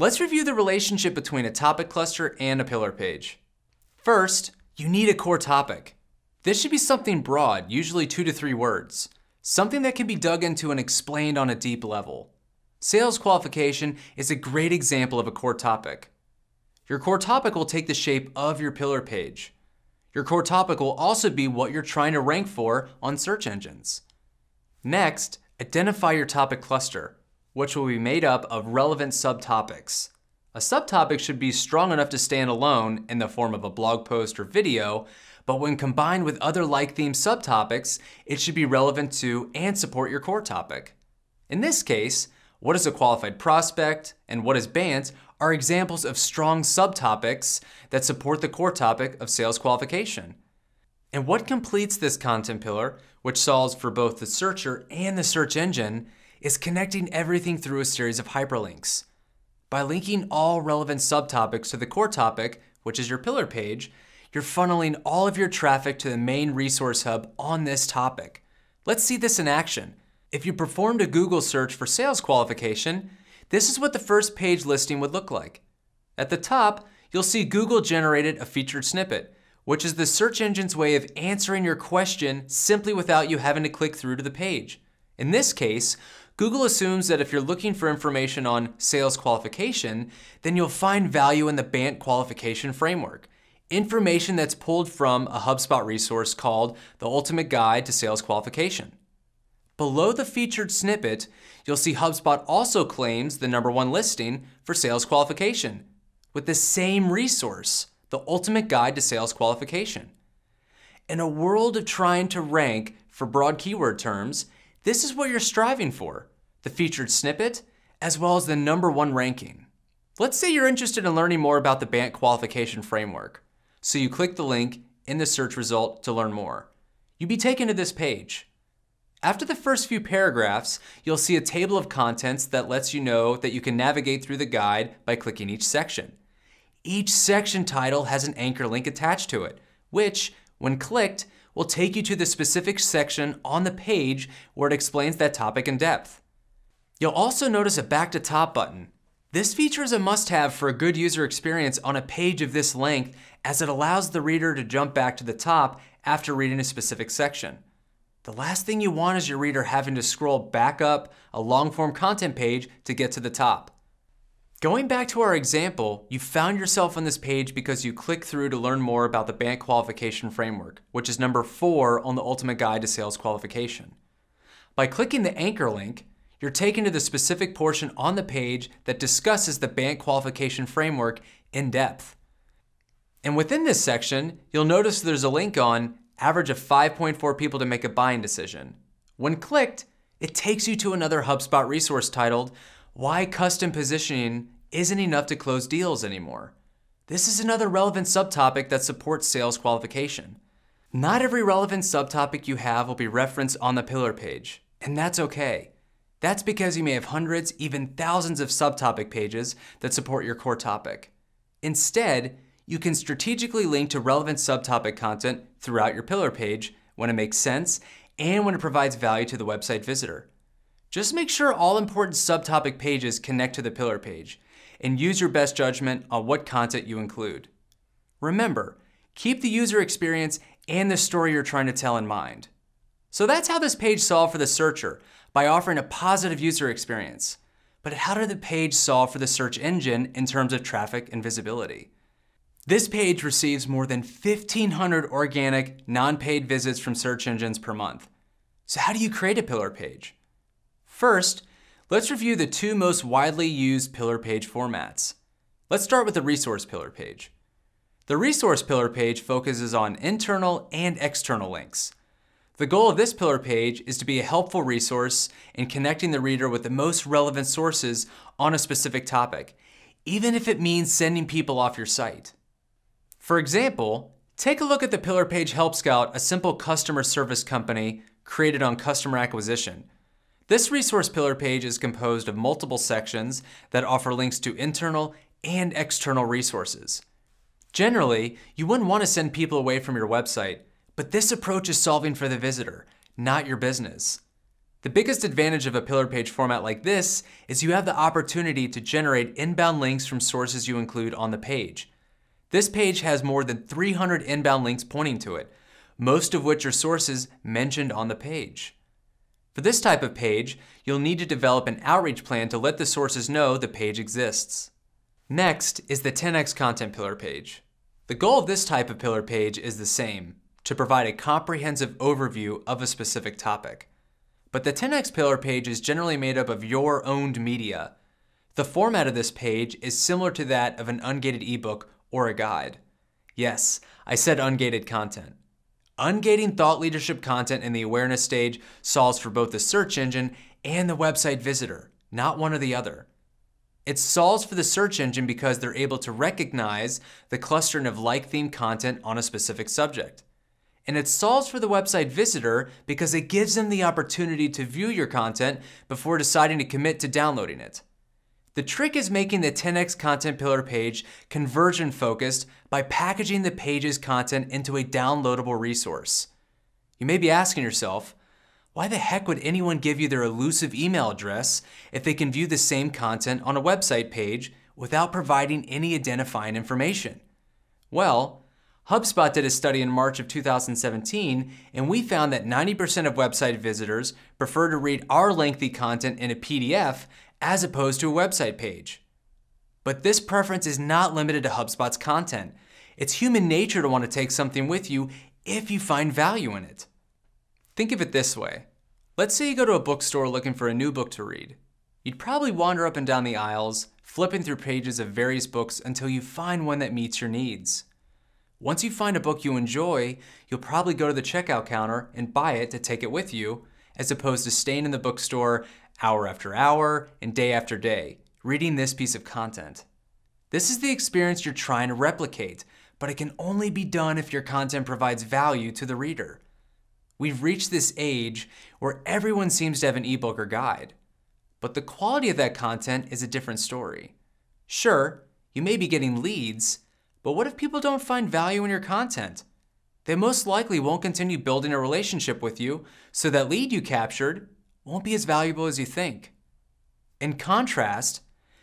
Let's review the relationship between a topic cluster and a pillar page. First, you need a core topic. This should be something broad, usually two to three words, something that can be dug into and explained on a deep level. Sales qualification is a great example of a core topic. Your core topic will take the shape of your pillar page. Your core topic will also be what you're trying to rank for on search engines. Next, identify your topic cluster, which will be made up of relevant subtopics. A subtopic should be strong enough to stand alone in the form of a blog post or video, but when combined with other like-themed subtopics, it should be relevant to and support your core topic. In this case, what is a qualified prospect and what is BANT are examples of strong subtopics that support the core topic of sales qualification. And what completes this content pillar, which solves for both the searcher and the search engine, is connecting everything through a series of hyperlinks. By linking all relevant subtopics to the core topic, which is your pillar page, you're funneling all of your traffic to the main resource hub on this topic. Let's see this in action. If you performed a Google search for sales qualification, this is what the first page listing would look like. At the top, you'll see Google generated a featured snippet, which is the search engine's way of answering your question simply without you having to click through to the page. In this case, Google assumes that if you're looking for information on sales qualification, then you'll find value in the BANT qualification framework, information that's pulled from a HubSpot resource called The Ultimate Guide to Sales Qualification. Below the featured snippet, you'll see HubSpot also claims the number one listing for sales qualification with the same resource, the ultimate guide to sales qualification. In a world of trying to rank for broad keyword terms, this is what you're striving for, the featured snippet, as well as the number one ranking. Let's say you're interested in learning more about the BANT qualification framework. So you click the link in the search result to learn more. You'd be taken to this page. After the first few paragraphs, you'll see a table of contents that lets you know that you can navigate through the guide by clicking each section. Each section title has an anchor link attached to it, which, when clicked, will take you to the specific section on the page where it explains that topic in depth. You'll also notice a back to top button. This feature is a must-have for a good user experience on a page of this length as it allows the reader to jump back to the top after reading a specific section. The last thing you want is your reader having to scroll back up a long form content page to get to the top. Going back to our example, you found yourself on this page because you clicked through to learn more about the BANT qualification framework, which is number four on the ultimate guide to sales qualification. By clicking the anchor link, you're taken to the specific portion on the page that discusses the BANT qualification framework in depth. And within this section, you'll notice there's a link on average of 5.4 people to make a buying decision. When clicked, it takes you to another HubSpot resource titled, Why Custom Positioning Isn't Enough to Close Deals Anymore. This is another relevant subtopic that supports sales qualification. Not every relevant subtopic you have will be referenced on the pillar page, and that's okay. That's because you may have hundreds, even thousands of subtopic pages that support your core topic. Instead, you can strategically link to relevant subtopic content throughout your pillar page when it makes sense and when it provides value to the website visitor. Just make sure all important subtopic pages connect to the pillar page and use your best judgment on what content you include. Remember, keep the user experience and the story you're trying to tell in mind. So that's how this page solved for the searcher by offering a positive user experience. But how did the page solve for the search engine in terms of traffic and visibility? This page receives more than 1,500 organic, non-paid visits from search engines per month. So how do you create a pillar page? First, let's review the two most widely used pillar page formats. Let's start with the resource pillar page. The resource pillar page focuses on internal and external links. The goal of this pillar page is to be a helpful resource in connecting the reader with the most relevant sources on a specific topic, even if it means sending people off your site. For example, take a look at the Pillar Page Help Scout, a simple customer service company created on customer acquisition. This resource pillar page is composed of multiple sections that offer links to internal and external resources. Generally, you wouldn't want to send people away from your website, but this approach is solving for the visitor, not your business. The biggest advantage of a pillar page format like this is you have the opportunity to generate inbound links from sources you include on the page. This page has more than 300 inbound links pointing to it, most of which are sources mentioned on the page. For this type of page, you'll need to develop an outreach plan to let the sources know the page exists. Next is the 10x content pillar page. The goal of this type of pillar page is the same, to provide a comprehensive overview of a specific topic. But the 10x pillar page is generally made up of your owned media. The format of this page is similar to that of an ungated ebook or a guide. Yes, I said ungated content. Ungating thought leadership content in the awareness stage solves for both the search engine and the website visitor, not one or the other. It solves for the search engine because they're able to recognize the clustering of like themed content on a specific subject. And it solves for the website visitor because it gives them the opportunity to view your content before deciding to commit to downloading it. The trick is making the 10x content pillar page conversion focused by packaging the page's content into a downloadable resource. You may be asking yourself, why the heck would anyone give you their elusive email address if they can view the same content on a website page without providing any identifying information? Well, HubSpot did a study in March of 2017, and we found that 90% of website visitors prefer to read our lengthy content in a PDF as opposed to a website page. But this preference is not limited to HubSpot's content. It's human nature to want to take something with you if you find value in it. Think of it this way. Let's say you go to a bookstore looking for a new book to read. You'd probably wander up and down the aisles, flipping through pages of various books until you find one that meets your needs. Once you find a book you enjoy, you'll probably go to the checkout counter and buy it to take it with you, as opposed to staying in the bookstore hour after hour and day after day, reading this piece of content. This is the experience you're trying to replicate, but it can only be done if your content provides value to the reader. We've reached this age where everyone seems to have an ebook or guide, but the quality of that content is a different story. Sure, you may be getting leads, but what if people don't find value in your content? They most likely won't continue building a relationship with you, so that lead you captured won't be as valuable as you think. In contrast,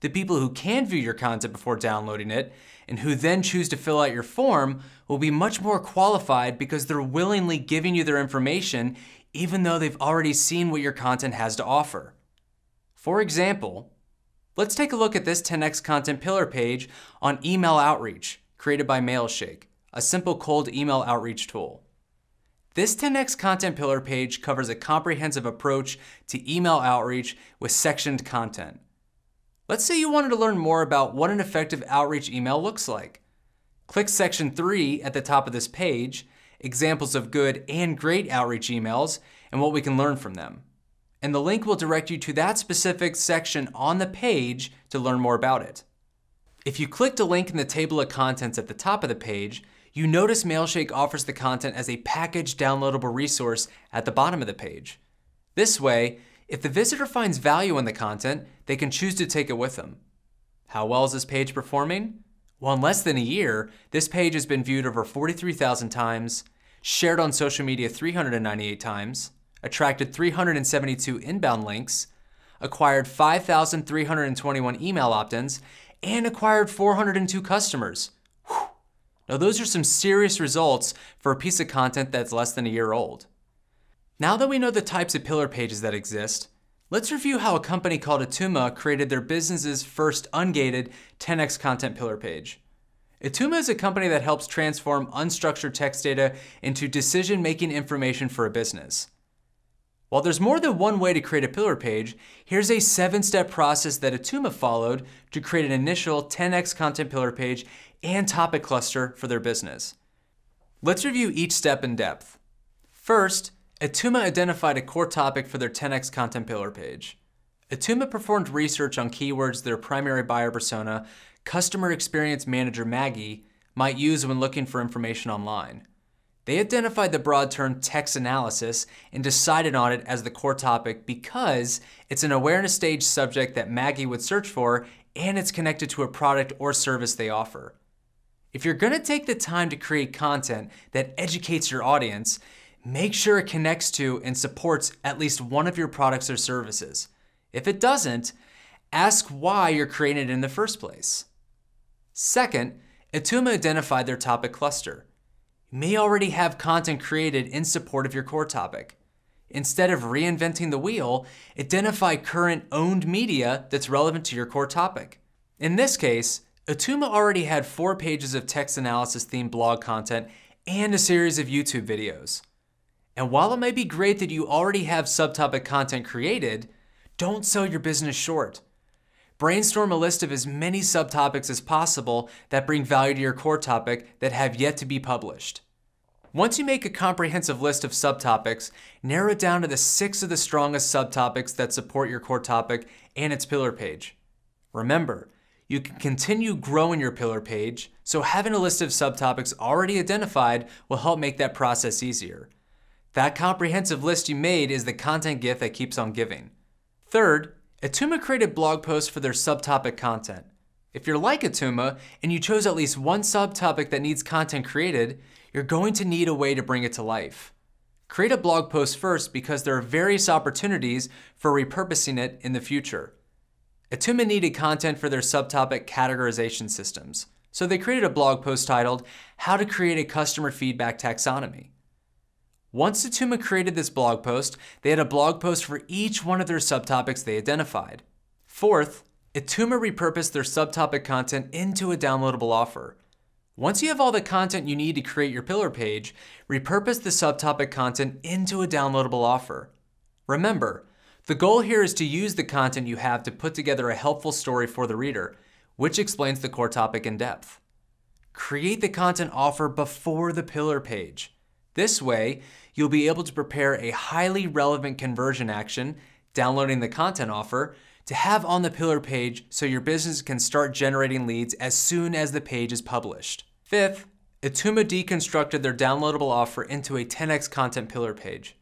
the people who can view your content before downloading it and who then choose to fill out your form will be much more qualified because they're willingly giving you their information even though they've already seen what your content has to offer. For example, Let's take a look at this 10x content pillar page on email outreach created by Mailshake, a simple cold email outreach tool. This 10x content pillar page covers a comprehensive approach to email outreach with sectioned content. Let's say you wanted to learn more about what an effective outreach email looks like. Click section 3 at the top of this page, examples of good and great outreach emails, and what we can learn from them and the link will direct you to that specific section on the page to learn more about it. If you clicked a link in the table of contents at the top of the page, you notice Mailshake offers the content as a packaged downloadable resource at the bottom of the page. This way, if the visitor finds value in the content, they can choose to take it with them. How well is this page performing? Well, in less than a year, this page has been viewed over 43,000 times, shared on social media 398 times, attracted 372 inbound links, acquired 5,321 email opt ins, and acquired 402 customers. Whew. Now, those are some serious results for a piece of content that's less than a year old. Now that we know the types of pillar pages that exist, let's review how a company called Atuma created their business's first ungated 10x content pillar page. Atuma is a company that helps transform unstructured text data into decision making information for a business. While there's more than one way to create a pillar page, here's a seven step process that Atuma followed to create an initial 10x content pillar page and topic cluster for their business. Let's review each step in depth. First, Atuma identified a core topic for their 10x content pillar page. Atuma performed research on keywords their primary buyer persona, Customer Experience Manager Maggie, might use when looking for information online. They identified the broad term text analysis and decided on it as the core topic because it's an awareness stage subject that Maggie would search for and it's connected to a product or service they offer. If you're gonna take the time to create content that educates your audience, make sure it connects to and supports at least one of your products or services. If it doesn't, ask why you're creating it in the first place. Second, Atuma identified their topic cluster. You may already have content created in support of your core topic. Instead of reinventing the wheel, identify current owned media that's relevant to your core topic. In this case, Atuma already had four pages of text analysis themed blog content and a series of YouTube videos. And while it may be great that you already have subtopic content created, don't sell your business short. Brainstorm a list of as many subtopics as possible that bring value to your core topic that have yet to be published. Once you make a comprehensive list of subtopics, narrow it down to the six of the strongest subtopics that support your core topic and its pillar page. Remember, you can continue growing your pillar page, so having a list of subtopics already identified will help make that process easier. That comprehensive list you made is the content gift that keeps on giving. Third, Atuma created blog posts for their subtopic content. If you're like Atuma and you chose at least one subtopic that needs content created, you're going to need a way to bring it to life. Create a blog post first because there are various opportunities for repurposing it in the future. Atuma needed content for their subtopic categorization systems, so they created a blog post titled How to Create a Customer Feedback Taxonomy. Once Atuma created this blog post, they had a blog post for each one of their subtopics they identified. Fourth, Atuma repurposed their subtopic content into a downloadable offer. Once you have all the content you need to create your pillar page, repurpose the subtopic content into a downloadable offer. Remember, the goal here is to use the content you have to put together a helpful story for the reader, which explains the core topic in depth. Create the content offer before the pillar page. This way, you'll be able to prepare a highly relevant conversion action, downloading the content offer, to have on the pillar page so your business can start generating leads as soon as the page is published. Fifth, Atuma deconstructed their downloadable offer into a 10x content pillar page.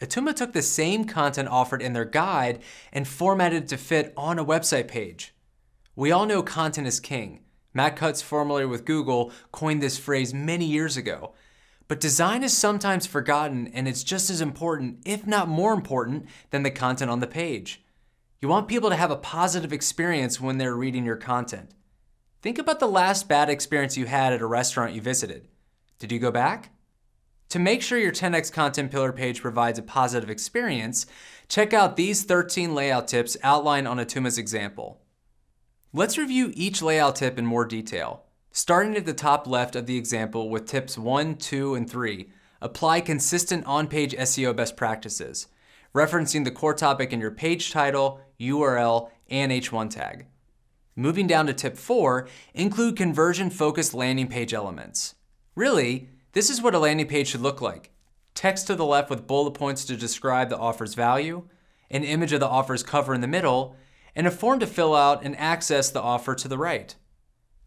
Atuma took the same content offered in their guide and formatted it to fit on a website page. We all know content is king. Matt Cutts, formerly with Google, coined this phrase many years ago. But design is sometimes forgotten and it's just as important, if not more important, than the content on the page. You want people to have a positive experience when they're reading your content. Think about the last bad experience you had at a restaurant you visited. Did you go back? To make sure your 10x content pillar page provides a positive experience, check out these 13 layout tips outlined on Atuma's example. Let's review each layout tip in more detail. Starting at the top left of the example with tips 1, 2, and 3, apply consistent on-page SEO best practices, referencing the core topic in your page title, URL, and H1 tag. Moving down to tip 4, include conversion-focused landing page elements. Really, this is what a landing page should look like. Text to the left with bullet points to describe the offer's value, an image of the offer's cover in the middle, and a form to fill out and access the offer to the right.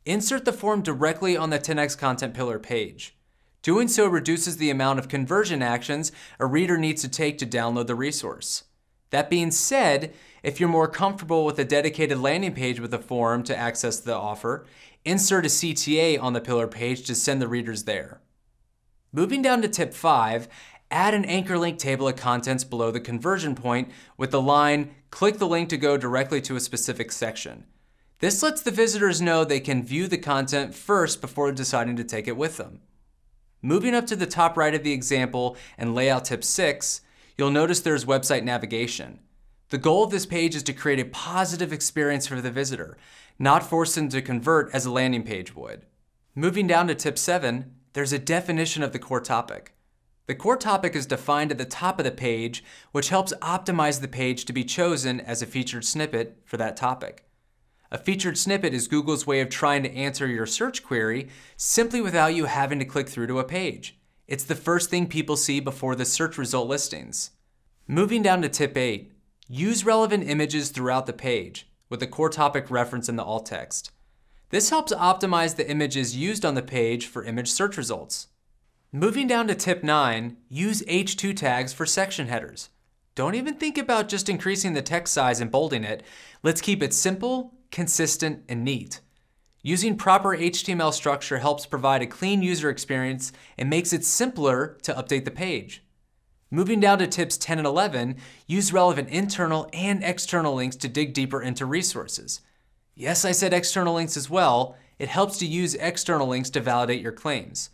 Insert the form directly on the 10x content pillar page. Doing so reduces the amount of conversion actions a reader needs to take to download the resource. That being said, if you're more comfortable with a dedicated landing page with a form to access the offer, insert a CTA on the pillar page to send the readers there. Moving down to tip 5, add an anchor link table of contents below the conversion point with the line, click the link to go directly to a specific section. This lets the visitors know they can view the content first before deciding to take it with them. Moving up to the top right of the example and layout tip 6, you'll notice there's website navigation. The goal of this page is to create a positive experience for the visitor, not force them to convert as a landing page would. Moving down to tip 7, there's a definition of the core topic. The core topic is defined at the top of the page, which helps optimize the page to be chosen as a featured snippet for that topic. A featured snippet is Google's way of trying to answer your search query simply without you having to click through to a page. It's the first thing people see before the search result listings. Moving down to tip 8, use relevant images throughout the page with the core topic reference in the alt text. This helps optimize the images used on the page for image search results. Moving down to tip 9, use H2 tags for section headers. Don't even think about just increasing the text size and bolding it. Let's keep it simple consistent, and neat. Using proper HTML structure helps provide a clean user experience and makes it simpler to update the page. Moving down to tips 10 and 11, use relevant internal and external links to dig deeper into resources. Yes, I said external links as well. It helps to use external links to validate your claims.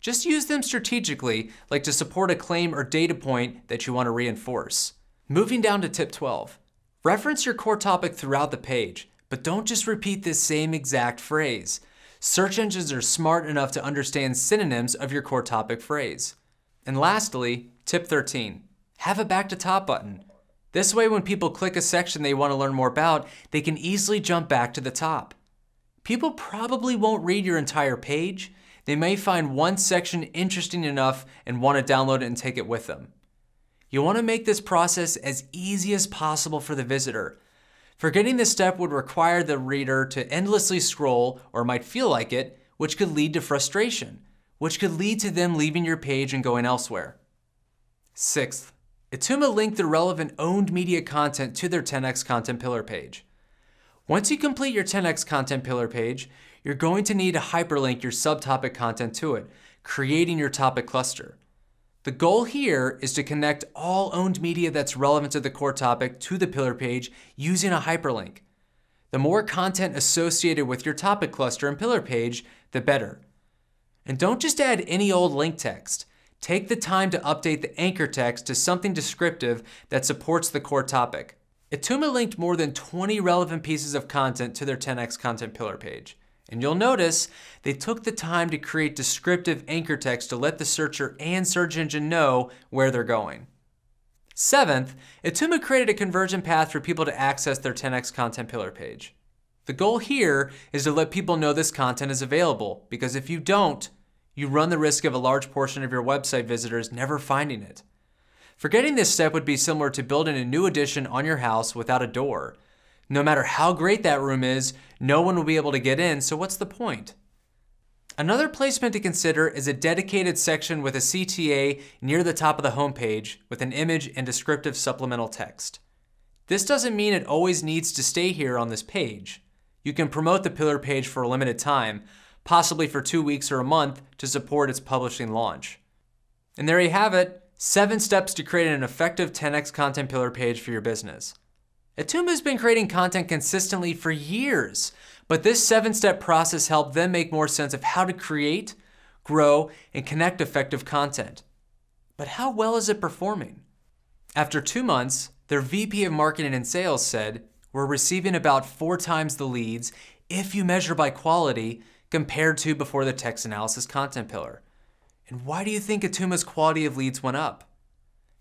Just use them strategically, like to support a claim or data point that you want to reinforce. Moving down to tip 12. Reference your core topic throughout the page, but don't just repeat this same exact phrase. Search engines are smart enough to understand synonyms of your core topic phrase. And lastly, tip 13, have a back to top button. This way when people click a section they want to learn more about, they can easily jump back to the top. People probably won't read your entire page. They may find one section interesting enough and want to download it and take it with them. You want to make this process as easy as possible for the visitor. Forgetting this step would require the reader to endlessly scroll, or might feel like it, which could lead to frustration which could lead to them leaving your page and going elsewhere. Sixth, Atuma link the relevant owned media content to their 10x content pillar page. Once you complete your 10x content pillar page, you're going to need to hyperlink your subtopic content to it, creating your topic cluster. The goal here is to connect all owned media that's relevant to the core topic to the pillar page using a hyperlink. The more content associated with your topic cluster and pillar page, the better. And don't just add any old link text. Take the time to update the anchor text to something descriptive that supports the core topic. Atuma linked more than 20 relevant pieces of content to their 10x content pillar page. And you'll notice they took the time to create descriptive anchor text to let the searcher and search engine know where they're going. Seventh, Atuma created a conversion path for people to access their 10x content pillar page. The goal here is to let people know this content is available, because if you don't, you run the risk of a large portion of your website visitors never finding it. Forgetting this step would be similar to building a new addition on your house without a door. No matter how great that room is, no one will be able to get in, so what's the point? Another placement to consider is a dedicated section with a CTA near the top of the homepage with an image and descriptive supplemental text. This doesn't mean it always needs to stay here on this page. You can promote the pillar page for a limited time, possibly for two weeks or a month to support its publishing launch. And there you have it, seven steps to create an effective 10x content pillar page for your business. Atuma has been creating content consistently for years, but this seven step process helped them make more sense of how to create, grow, and connect effective content. But how well is it performing? After two months, their VP of Marketing and Sales said, We're receiving about four times the leads if you measure by quality compared to before the text analysis content pillar. And why do you think Atuma's quality of leads went up?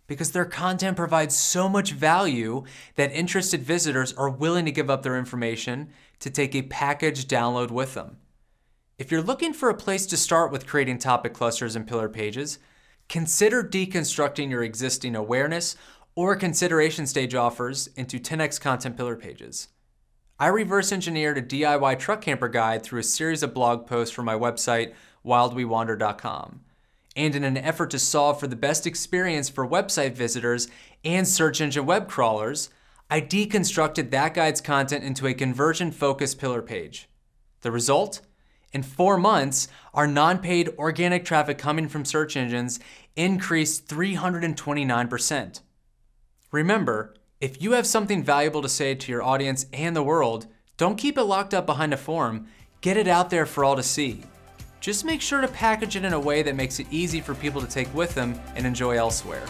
Because their content provides so much value that interested visitors are willing to give up their information to take a package download with them. If you're looking for a place to start with creating topic clusters and pillar pages, consider deconstructing your existing awareness or consideration stage offers into 10x content pillar pages. I reverse engineered a DIY truck camper guide through a series of blog posts from my website, wildwewander.com. And in an effort to solve for the best experience for website visitors and search engine web crawlers, I deconstructed that guide's content into a conversion focused pillar page. The result? In four months, our non paid organic traffic coming from search engines increased 329%. Remember, if you have something valuable to say to your audience and the world, don't keep it locked up behind a form. Get it out there for all to see. Just make sure to package it in a way that makes it easy for people to take with them and enjoy elsewhere.